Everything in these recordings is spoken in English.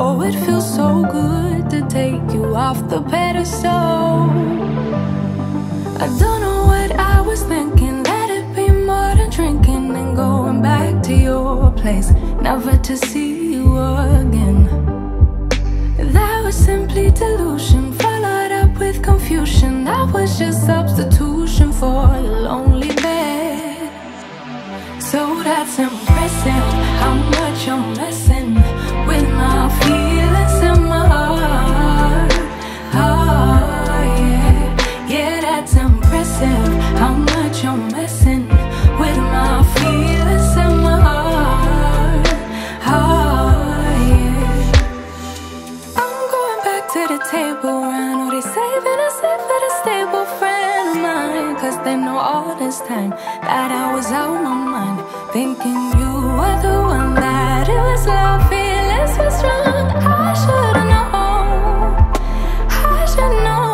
Oh, it feels so good to take you off the pedestal. I don't know what I was thinking. Let it be more than drinking and going back to your place, never to see you again. That was simply delusion, followed up with confusion. That was just substitution for a lonely bed. So that's impressive how much you're messing table round. Oh, they saving us up for the stable friend of mine. Cause they know all this time that I was out my mind. Thinking you were the one that it was love, feelings were strong. I should've known. I should know.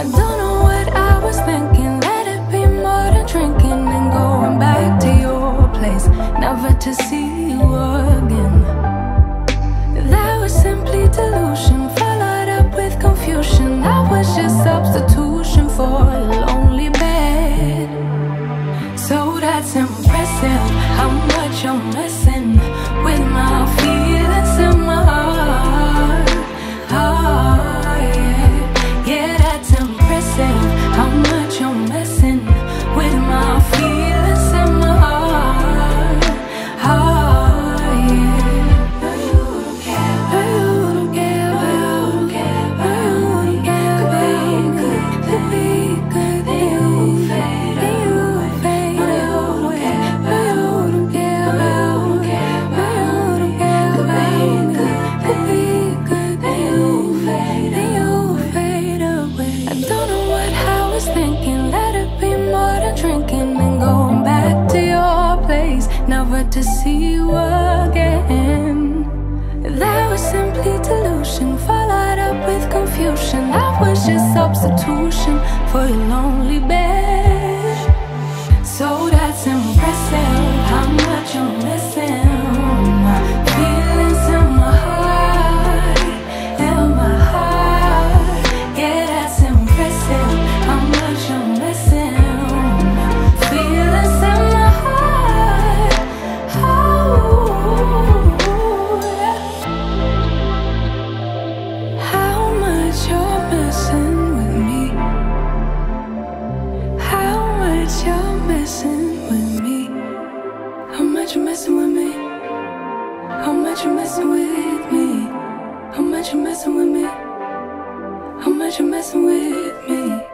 I don't know what I was thinking. Let it be more than drinking and going back to your place, never to see never to see you again. That was simply delusion, followed up with confusion. That was just substitution for your lonely bed. So with me. How much you're messing with me. How much you're messing with me. How much you're messing with me. How much you're messing with